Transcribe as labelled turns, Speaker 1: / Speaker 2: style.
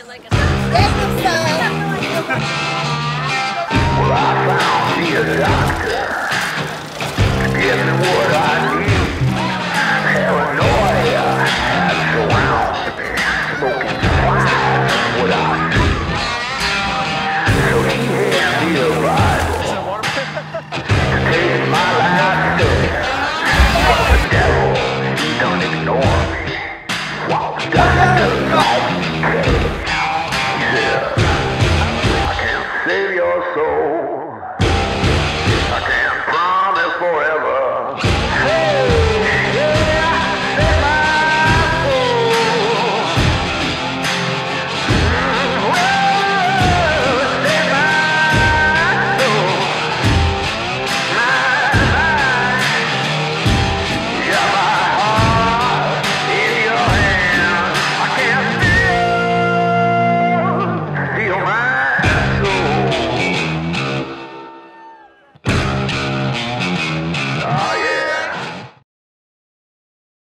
Speaker 1: somebody like so Random so